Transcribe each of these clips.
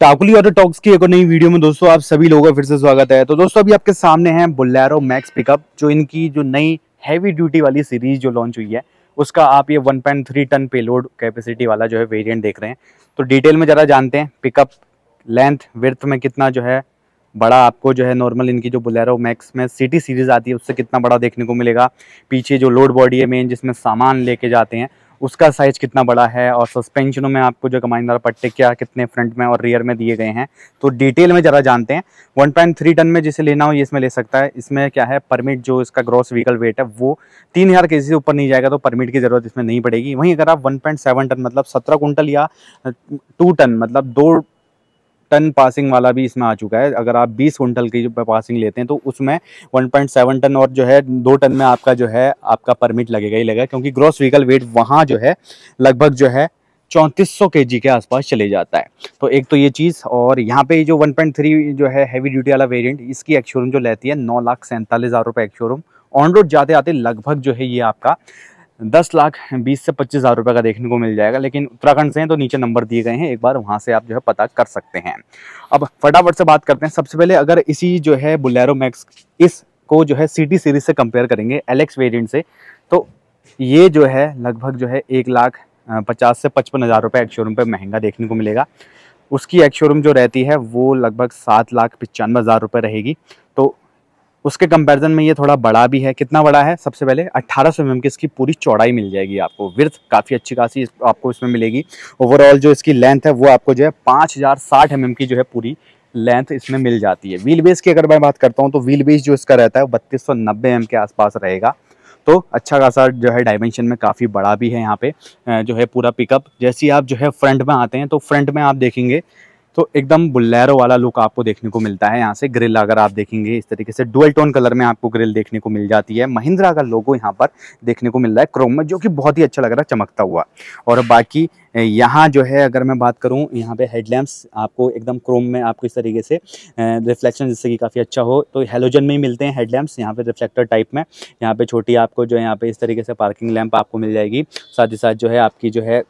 टाकुली auto talks की एक और नई वीडियो में दोस्तों आप सभी लोगों का फिर से स्वागत है। तो दोस्तों अभी आपके सामने है बुलेरो मैक्स पिकअप जो इनकी जो नई हैवी ड्यूटी वाली सीरीज़ जो लॉन्च हुई है, उसका आप ये 1.3 टन पेलोड कैपेसिटी वाला जो है वेरिएंट देख रहे हैं। तो डिटेल में ज़रा जानते हैं पिकअप लेंथ विर्थ में कितना जो है बड़ा आपको जो है नॉर्मल इनकी जो बुलेरो मैक्स में सिटी सीरीज़ आती है, उससे कितना बड़ा देखने को मिलेगा। पीछे जो लोड बॉडी है मेन जिसमें सामान लेके जाते हैं उसका साइज़ कितना बड़ा है और सस्पेंशनों में आपको जो कमाइंदार पट्टे क्या, कितने फ्रंट में और रियर में दिए गए हैं तो डिटेल में ज़रा जानते हैं। 1.3 टन में जिसे लेना हो ये इसमें ले सकता है। इसमें क्या है परमिट जो इसका ग्रॉस व्हीकल वेट है, वो तीन हज़ार के से ऊपर नहीं जाएगा तो परमिट की ज़रूरत इसमें नहीं पड़ेगी। वहीं अगर आप वन टन मतलब सत्रह कुंटल या टू टन मतलब दो टन पासिंग वाला भी इसमें आ चुका है। अगर आप 20 कुंटल की जो पासिंग लेते हैं तो उसमें 1.7 टन और जो है, दो टन में आपका जो है, आपका परमिट लगेगा ही लगेगा, क्योंकि ग्रॉस व्हीकल वेट वहाँ जो है, लगभग जो है, चौंतीस सौ के जी के आसपास चले जाता है। तो एक तो ये चीज़, और यहाँ पे जो 1.3 जो है हैवी ड्यूटी वाला वेरिएंट इसकी एक्शोरूम जो लेती है, नौ लाख सैंतालीस हज़ार रुपये एक्शोरूम ऑन रोड जाते आते लगभग जो है, ये आपका दस लाख बीस से पच्चीस हज़ार रुपये का देखने को मिल जाएगा, लेकिन उत्तराखंड से हैं तो नीचे नंबर दिए गए हैं, एक बार वहाँ से आप जो है पता कर सकते हैं। अब फटाफट से बात करते हैं, सबसे पहले अगर इसी जो है बुलेरो मैक्स इस को जो है सिटी सीरीज़ से कंपेयर करेंगे एलेक्स वेरियंट से तो ये जो है लगभग जो है एक लाख पचास से पचपन हज़ार रुपये एक शोरूम पर महँगा देखने को मिलेगा। उसकी एक शोरूम जो रहती है, वो लगभग सात लाख पचानवे हज़ार रुपये रहेगी। तो उसके कंपैरिजन में ये थोड़ा बड़ा भी है। कितना बड़ा है? सबसे पहले 1800 सौ mm की इसकी पूरी चौड़ाई मिल जाएगी आपको। विर्थ काफ़ी अच्छी खासी आपको इसमें मिलेगी। ओवरऑल जो इसकी लेंथ है, वो आपको जो है पाँच हज़ार साठ एम की जो है पूरी लेंथ इसमें मिल जाती है। व्हील बेस की अगर मैं बात करता हूँ तो व्हील बेस जो इसका रहता है बत्तीस सौ एम के आसपास रहेगा। तो अच्छा खासा जो है डायमेंशन में काफ़ी बड़ा भी है यहाँ पे जो है पूरा पिकअप जैसे ही आप जो है फ्रंट में आते हैं तो फ्रंट में आप देखेंगे तो एकदम बुल्लेरो वाला लुक आपको देखने को मिलता है यहाँ से। ग्रिल अगर आप देखेंगे, इस तरीके से डुअल टोन कलर में आपको ग्रिल देखने को मिल जाती है। महिंद्रा का लोगो यहाँ पर देखने को मिल रहा है क्रोम में, जो कि बहुत ही अच्छा लग रहा है, चमकता हुआ। और बाकी यहाँ जो है, अगर मैं बात करूँ, यहाँ पे हेडलैम्प्स आपको एकदम क्रोम में आपको इस तरीके से रिफ्लेक्शन जिससे कि काफ़ी अच्छा हो तो हेलोजन में ही मिलते हैं हेडलैम्प्स यहाँ पे रिफ्लेक्टर टाइप में। यहाँ पे छोटी आपको जो है, यहाँ पे इस तरीके से पार्किंग लैम्प आपको मिल जाएगी। साथ ही साथ जो है, आपकी जो है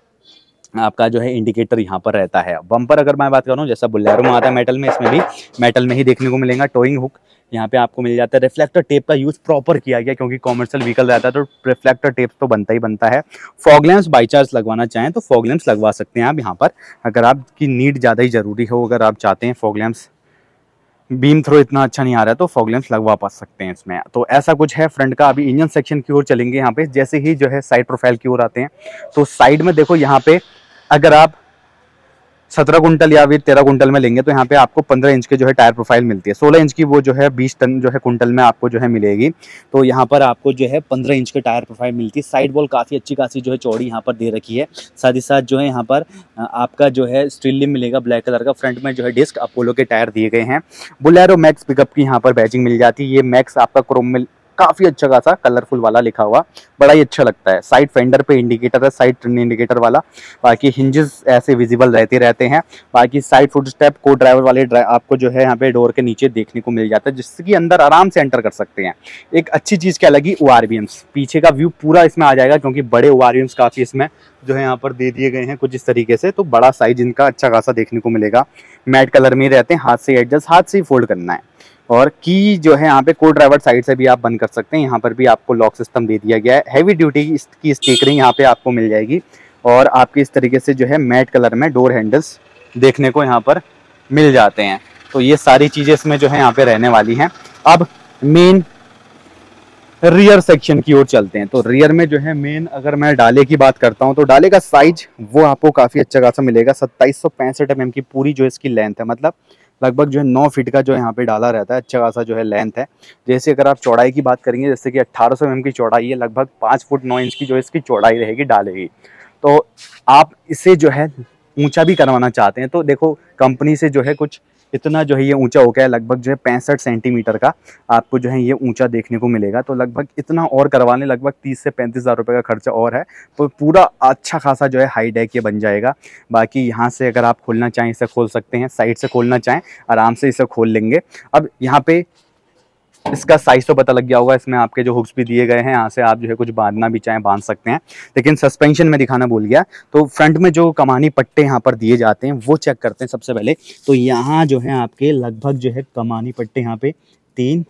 आपका जो है इंडिकेटर यहाँ पर रहता है। बम्पर अगर मैं बात करूँ, जैसा बुलेरो में आता है मेटल में, इसमें भी मेटल में ही देखने को मिलेगा। टोइंग हुक यहाँ पे आपको मिल जाता है। रिफ्लेक्टर टेप का यूज़ प्रॉपर किया गया, क्योंकि कॉमर्शियल व्हीकल रहता है तो रिफ्लेक्टर टेप तो बनता ही बनता है। फॉगलेंस बाई चांस लगवाना चाहें तो फॉगलैम्स लगवा सकते हैं आप यहाँ पर। अगर आपकी नीड ज़्यादा ही ज़रूरी हो, अगर आप चाहते हैं फॉगलेंस बीम थ्रो इतना अच्छा नहीं आ रहा है तो फॉगलेंस लगवा पा सकते हैं इसमें। तो ऐसा कुछ है, फ्रंट का अभी इंजन सेक्शन की ओर चलेंगे यहाँ पे, जैसे ही जो है साइड प्रोफ़ाइल की ओर आते हैं। तो साइड में देखो यहाँ पे, अगर आप सत्रह कुंटल या फिर तेरह कुंटल में लेंगे तो यहाँ पे आपको पंद्रह इंच के जो है टायर प्रोफ़ाइल मिलती है। सोलह इंच की वो जो है, बीस टन जो है कुंटल में आपको जो है मिलेगी। तो यहाँ पर आपको जो है पंद्रह इंच के टायर प्रोफ़ाइल मिलती है। साइड वॉल काफ़ी अच्छी खासी जो है चौड़ी यहाँ पर दे रखी है। साथ ही साथ जो है यहाँ पर आपका जो है स्टील मिलेगा ब्लैक कलर का। फ्रंट में जो है डिस्क अपोलो के टायर दिए गए हैं। बुलेरो मैक्स पिकअप की यहाँ पर बैचिंग मिल जाती है। ये मैक्स आपका क्रोम काफ़ी अच्छा खासा कलरफुल वाला लिखा हुआ, बड़ा ही अच्छा लगता है। साइड फेंडर पे इंडिकेटर है साइड इंडिकेटर वाला। बाकी हिंजेस ऐसे विजिबल रहते रहते हैं। बाकी साइड फुट स्टेप को ड्राइवर वाले आपको जो है यहाँ पे डोर के नीचे देखने को मिल जाता है जिसके अंदर आराम से एंटर कर सकते हैं। एक अच्छी चीज़ क्या लगी? ओ पीछे का व्यू पूरा इसमें आ जाएगा, क्योंकि बड़े ओ काफ़ी इसमें जो है यहाँ पर दे दिए गए हैं कुछ इस तरीके से तो बड़ा साइज़ इनका अच्छा खासा देखने को मिलेगा। मैट कलर में रहते हैं, हाथ से एडजस्ट हाथ से ही फोल्ड करना है। और की जो है यहाँ पे को ड्राइवर साइड से भी आप बंद कर सकते हैं। यहाँ पर भी आपको लॉक सिस्टम दे दिया गया है। हैवी ड्यूटी की स्टिकरिंग यहाँ पे आपको मिल जाएगी। और आपके इस तरीके से जो है मैट कलर में डोर हैंडल्स देखने को यहाँ पर मिल जाते हैं। तो ये सारी चीज़ें इसमें जो है यहाँ पे रहने वाली हैं। अब मेन रियर सेक्शन की ओर चलते हैं। तो रियर में जो है मेन अगर मैं डाले की बात करता हूँ तो डाले का साइज़ वो आपको काफ़ी अच्छा खासा मिलेगा। सत्ताईस सौ एम की पूरी जो इसकी लेंथ है मतलब लगभग जो है नौ फीट का जो यहाँ पे डाला रहता है अच्छा खासा जो है लेंथ है। जैसे अगर आप चौड़ाई की बात करेंगे, जैसे कि अट्ठारह सौ की चौड़ाई है, लगभग पाँच फुट नौ इंच की जो इसकी चौड़ाई रहेगी, डालेगी। तो आप इसे जो है ऊँचा भी करवाना चाहते हैं। तो देखो कंपनी से जो है कुछ इतना जो है ये ऊँचा हो गया है, लगभग जो है पैंसठ सेंटीमीटर का आपको जो है ये ऊँचा देखने को मिलेगा। तो लगभग इतना और करवाने, लगभग तीस से पैंतीस हज़ार रुपये का खर्चा और है। तो पूरा अच्छा खासा जो है हाई डेक ये बन जाएगा। बाकी यहाँ से अगर आप खोलना चाहें, इसे खोल सकते हैं, साइड से खोलना चाहें, आराम से इसे खोल लेंगे। अब यहाँ पे इसका साइज़ तो पता लग गया होगा, इसमें आपके जो हुक्स भी दिए गए हैं, यहाँ से आप जो है कुछ बांधना भी चाहें, बाँध सकते हैं। लेकिन सस्पेंशन में दिखाना भूल गया तो फ्रंट में जो कमानी पट्टे यहाँ पर दिए जाते हैं, वो चेक करते हैं सबसे पहले। तो यहाँ जो है आपके लगभग जो है कमानी पट्टे यहाँ पे तीन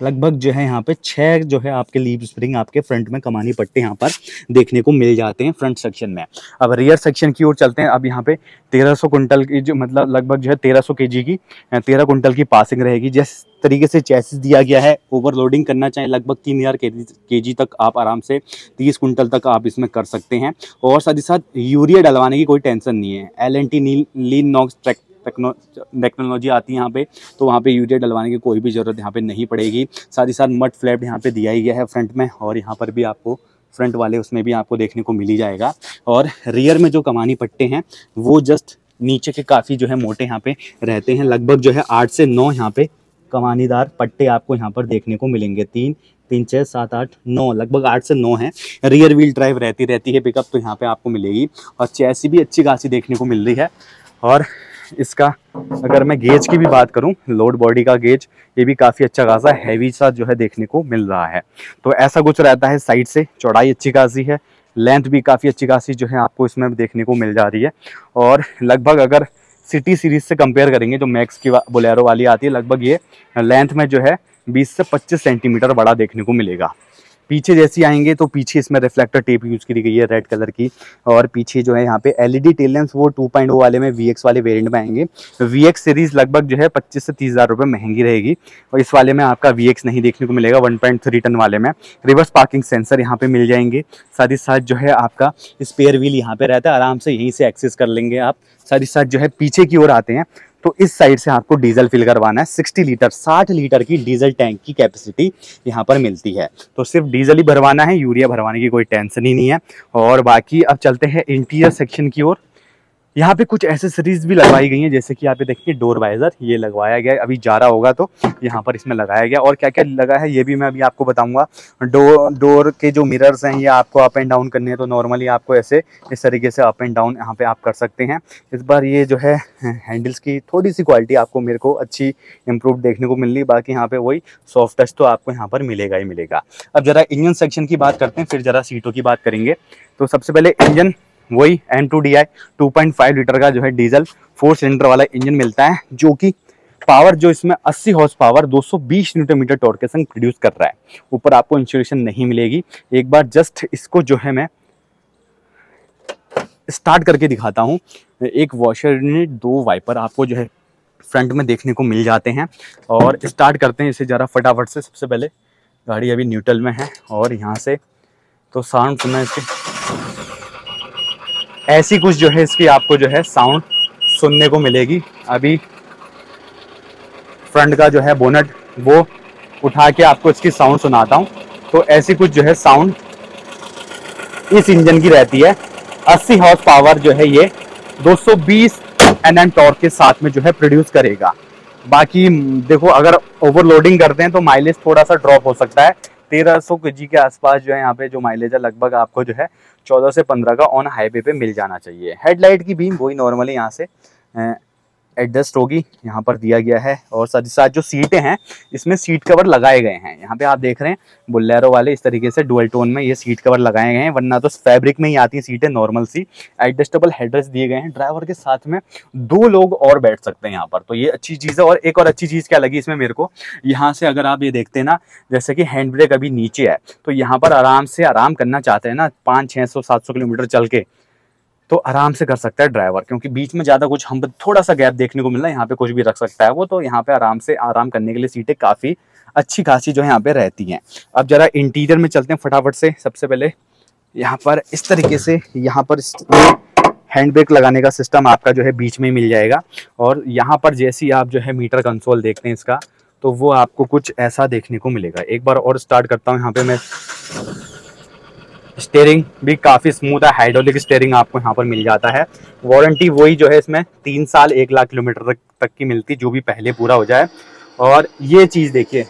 लगभग जो है यहाँ पे छह जो है आपके लीव स्प्रिंग आपके फ्रंट में कमानी पट्टे यहाँ पर देखने को मिल जाते हैं फ्रंट सेक्शन में। अब रियर सेक्शन की ओर चलते हैं। अब यहाँ पे 1300 कुंटल की जो मतलब लगभग जो है 1300 केजी की तेरह कुंटल की पासिंग रहेगी। जिस तरीके से चैसिस दिया गया है ओवरलोडिंग करना चाहे, लगभग तीन हज़ार के जी तक आप आराम से तीस कुंटल तक आप इसमें कर सकते हैं। और साथ ही साथ यूरिया डलवाने की कोई टेंशन नहीं है। L N T lean NOx track technology आती है यहाँ पे तो वहाँ पे यूरिया डलवाने की कोई भी ज़रूरत यहाँ पे नहीं पड़ेगी। साथ ही साथ मड फ्लैप यहाँ पे दिया ही गया है फ्रंट में, और यहाँ पर भी आपको फ्रंट वाले उसमें भी आपको देखने को मिल जाएगा। और रियर में जो कमानी पट्टे हैं, वो जस्ट नीचे के काफ़ी जो है मोटे यहाँ पे रहते हैं। लगभग जो है आठ से नौ यहाँ पे कमानीदार पट्टे आपको यहाँ पर देखने को मिलेंगे। तीन तीन छः सात, आठ, नौ, लगभग आठ से नौ है। रियर व्हील ड्राइव रहती रहती है पिकअप तो यहाँ पे आपको मिलेगी। और चैसी भी अच्छी खासी देखने को मिल रही है। और इसका अगर मैं गेज की भी बात करूँ लोड बॉडी का गेज, ये भी काफ़ी अच्छा खासा हैवी सा जो है देखने को मिल रहा है। तो ऐसा कुछ रहता है साइड से, चौड़ाई अच्छी खासी है लेंथ भी काफ़ी अच्छी खासी जो है आपको इसमें देखने को मिल जा रही है। और लगभग अगर सिटी सीरीज़ से कंपेयर करेंगे, जो मैक्स की बोलेरो वाली आती है, लगभग ये लेंथ में जो है 20 से 25 सेंटीमीटर बड़ा देखने को मिलेगा। पीछे जैसी आएँगे तो पीछे इसमें रिफ्लेक्टर टेप यूज़ की गई है रेड कलर की। और पीछे जो है यहाँ पे एलईडी टेल लैंप्स वो 2.0 वाले में वीएक्स वाले वेरिएंट में आएँगे। VX सीरीज़ लगभग जो है पच्चीस से तीस हज़ार रुपये महँगी रहेगी। और इस वाले में आपका वीएक्स नहीं देखने को मिलेगा वन टन वाले में। रिवर्स पार्किंग सेंसर यहाँ पे मिल जाएँगे। साथ ही साथ जो है आपका स्पेयर व्हील यहाँ पे रहता है, आराम से यहीं से एक्सेस कर लेंगे आप। साथ ही साथ जो है पीछे की ओर आते हैं। तो इस साइड से आपको डीजल फिल करवाना है। 60 लीटर 60 लीटर की डीजल टैंक की कैपेसिटी यहाँ पर मिलती है। तो सिर्फ़ डीजल ही भरवाना है, यूरिया भरवाने की कोई टेंशन ही नहीं है। और बाकी अब चलते हैं इंटीरियर सेक्शन की ओर। यहाँ पे कुछ एसेसरीज भी लगवाई गई हैं, जैसे कि यहाँ पे देखिए डोर वाइजर ये लगवाया गया अभी जा रहा होगा तो यहाँ पर इसमें लगाया गया और क्या क्या लगा है, ये भी मैं अभी आपको बताऊँगा। डोर डोर के जो मिरर्स हैं, ये आपको अप एंड डाउन करने हैं तो नॉर्मली आपको ऐसे, इस तरीके से अप एंड डाउन यहाँ पे आप कर सकते हैं। इस बार ये जो है हैंडल्स की थोड़ी सी क्वालिटी आपको मेरे को अच्छी इम्प्रूव देखने को मिल रही बाकी यहाँ पे वही सॉफ्ट टच तो आपको यहाँ पर मिलेगा ही मिलेगा। अब ज़रा इंजन सेक्शन की बात करते हैं, फिर ज़रा सीटों की बात करेंगे। तो सबसे पहले इंजन वही N two D I two point five litre का जो है डीजल फोर सिलेंडर वाला इंजन मिलता है, जो कि पावर जो इसमें 80 horsepower 220 newton metre torque के संग प्रोड्यूस कर रहा है। ऊपर आपको इंस्टॉलेशन नहीं मिलेगी। एक बार जस्ट इसको जो है मैं स्टार्ट करके दिखाता हूँ। एक वॉशर यूनिट दो वाइपर आपको जो है फ्रंट में देखने को मिल जाते हैं। और स्टार्ट करते हैं इसे ज़रा फटाफट से। सबसे पहले गाड़ी अभी न्यूट्रल में है और यहाँ से तो साउंड सुनना इसके। ऐसी कुछ जो है इसकी आपको जो है साउंड सुनने को मिलेगी। अभी फ्रंट का जो है बोनट वो उठा के आपको इसकी साउंड सुनाता हूँ। तो ऐसी कुछ जो है साउंड इस इंजन की रहती है। 80 हॉर्स पावर जो है ये 220 एन टॉर्क के साथ में जो है प्रोड्यूस करेगा। बाकी, देखो, अगर ओवरलोडिंग करते हैं तो माइलेज थोड़ा सा ड्रॉप हो सकता है। तेरह सौ के जी के आसपास जो है यहाँ पे जो माइलेज है, लगभग आपको जो है चौदह से पंद्रह का ऑन हाईवे पे मिल जाना चाहिए। हेडलाइट की बीम वही नॉर्मली यहाँ से एडजस्ट होगी, यहाँ पर दिया गया है और साथ ही साथ जो सीटें हैं, इसमें सीट कवर लगाए गए हैं। यहाँ पे आप देख रहे हैं बुल्लेरो वाले इस तरीके से डुअल टोन में ये सीट कवर लगाए गए हैं, वरना तो फैब्रिक में ही आती है सीटें नॉर्मल सी एडजस्टेबल हेडरेस दिए गए हैं। ड्राइवर के साथ में दो लोग और बैठ सकते हैं यहाँ पर। तो ये अच्छी चीज़ है और एक और अच्छी चीज़ क्या लगी इसमें मेरे को, यहाँ से अगर आप ये देखते हैं ना, जैसे कि हैंड ब्रेक अभी नीचे है तो यहाँ पर आराम से आराम करना चाहते हैं ना, पाँच छः सौ, सात सौ किलोमीटर चल के तो आराम से कर सकता है ड्राइवर क्योंकि बीच में ज़्यादा कुछ हम थोड़ा सा गैप देखने को मिल रहा है, यहाँ पे कुछ भी रख सकता है वो तो यहाँ पे आराम से, आराम करने के लिए सीटें काफ़ी अच्छी खासी जो है यहाँ पे रहती हैं। अब ज़रा इंटीरियर में चलते हैं फटाफट से, सबसे पहले यहाँ पर इस तरीके से, यहाँ पर हैंड ब्रेक लगाने का सिस्टम आपका जो है बीच में मिल जाएगा, और यहाँ पर जैसी आप जो है मीटर कंसोल देखते हैं इसका तो वो आपको कुछ ऐसा देखने को मिलेगा। एक बार और स्टार्ट करता हूँ, यहाँ पे मैं स्टेयरिंग भी काफ़ी स्मूथ है हाइड्रोलिक स्टेयरिंग आपको यहाँ पर मिल जाता है। वारंटी वही जो है इसमें तीन साल, एक लाख किलोमीटर तक तक की मिलती, जो भी पहले पूरा हो जाए। और ये चीज़ देखिए,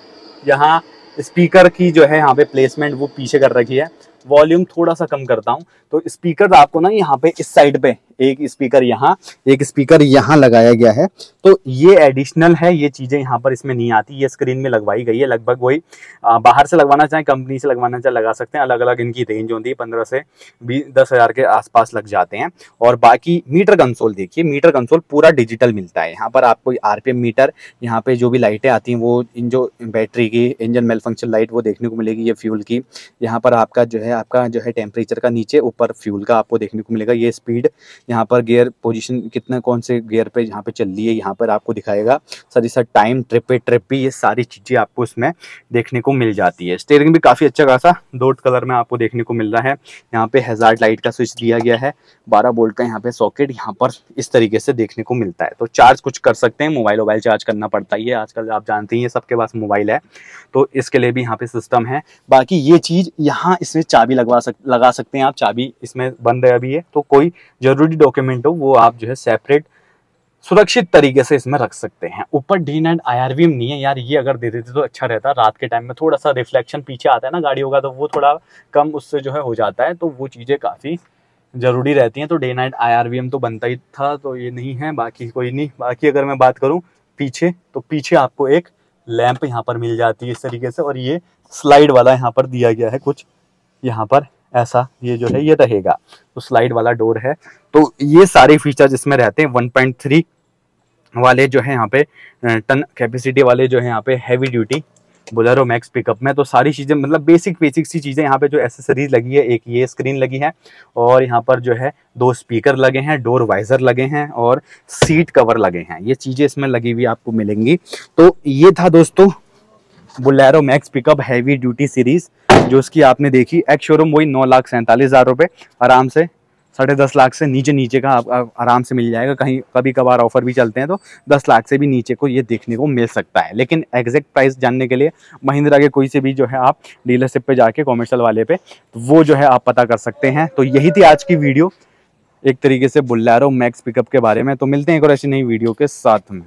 यहाँ स्पीकर की जो है यहाँ पे प्लेसमेंट वो पीछे कर रखी है। वॉल्यूम थोड़ा सा कम करता हूँ तो स्पीकर आपको ना यहाँ पे इस साइड पे एक स्पीकर यहाँ, एक स्पीकर यहाँ लगाया गया है। तो ये एडिशनल है, ये चीज़ें यहाँ पर इसमें नहीं आती, ये स्क्रीन में लगवाई गई है। लगभग वही बाहर से लगवाना चाहें कंपनी से लगवाना चाहे, लगा सकते हैं। अलग अलग इनकी रेंज होती है, पंद्रह से बीस दस हज़ार के आसपास लग जाते हैं। और बाकी मीटर कंसोल देखिए मीटर कंसोल पूरा डिजिटल मिलता है। यहाँ पर आपको आरपीएम मीटर यहाँ पे जो भी लाइटें आती हैं, वो इन जो बैटरी की इंजन मेल फ़ंक्शन लाइट वो देखने को मिलेगी ये फ्यूल की। यहाँ पर आपका जो है, आपका जो है टेम्परेचर का नीचे, ऊपर फ्यूल का आपको देखने को मिलेगा। ये स्पीड यहाँ पर गियर पोजीशन कितना, कौन से गियर पे यहाँ पे चल रही है, यहाँ पर आपको दिखाएगा। सर सर टाइम ट्रिप ट्रिप भी ये सारी चीज़ें आपको इसमें देखने को मिल जाती है। स्टेयरिंग भी काफ़ी अच्छा खासा दो कलर में आपको देखने को मिल रहा है। यहाँ पे हेजार्ड लाइट का स्विच दिया गया है। बारह बोल्ट का यहाँ पे सॉकेट यहाँ पर इस तरीके से देखने को मिलता है। तो चार्ज कुछ कर सकते हैं मोबाइल वोबाइल चार्ज करना पड़ता ही है। आजकल आप जानते हैं सबके पास मोबाइल है। तो इसके लिए भी यहाँ पे सिस्टम है। बाकी ये चीज़ यहाँ इसमें चाबी लगवा सक, लगा सकते हैं आप। चाबी इसमें बंद है अभी है तो कोई ज़रूरी डॉक्यूमेंट हो, वो आप जो है सेपरेट सुरक्षित तरीके से इसमें रख सकते हैं। ऊपर डी एंड आई नहीं है यार, ये अगर दे देते तो अच्छा रहता। रात के टाइम में थोड़ा सा रिफ्लेक्शन पीछे आता है ना गाड़ियों का तो वो थोड़ा कम उससे जो है हो जाता है। तो वो चीज़ें काफ़ी ज़रूरी रहती हैं। तो डे नाइट आईआरवीएम तो बनता ही था तो ये नहीं है, बाकी कोई नहीं। बाकी अगर मैं बात करूँ, पीछे तो पीछे आपको एक लैंप यहाँ पर मिल जाती है इस तरीके से, और ये स्लाइड वाला यहाँ पर दिया गया है कुछ यहाँ पर। ऐसा ये जो है, ये रहेगा। तो स्लाइड वाला डोर है। तो ये सारे फीचर्स इसमें रहते हैं। 1.3 वाले जो है यहाँ पे टन कैपेसिटी वाले जो है यहाँ पे heavy duty Bolero Max pickup में। तो सारी चीज़ें मतलब बेसिक बेसिक सी चीज़ें यहाँ पे जो एसेसरीज लगी है, एक ये स्क्रीन लगी है और यहाँ पर जो है दो स्पीकर लगे हैं डोर वाइजर लगे हैं और सीट कवर लगे हैं। ये चीज़ें इसमें लगी हुई आपको मिलेंगी। तो ये था दोस्तों Bolero Max pickup heavy duty series जो उसकी आपने देखी एक्स शोरूम वही नौ लाख सैंतालीस हज़ार रुपये आराम से साढ़े दस लाख से नीचे नीचे का आप, आराम से मिल जाएगा कहीं कभी कभार ऑफ़र भी चलते हैं तो दस लाख से भी नीचे को ये देखने को मिल सकता है। लेकिन एग्जैक्ट प्राइस जानने के लिए महिंद्रा के कोई से भी जो है आप डीलरशिप पे जाके कॉमर्शियल वाले पे तो वो जो है आप पता कर सकते हैं। तो यही थी आज की वीडियो एक तरीके से बुल्लैरो मैक्स पिकअप के बारे में। तो मिलते हैं एक और ऐसी नई वीडियो के साथ में।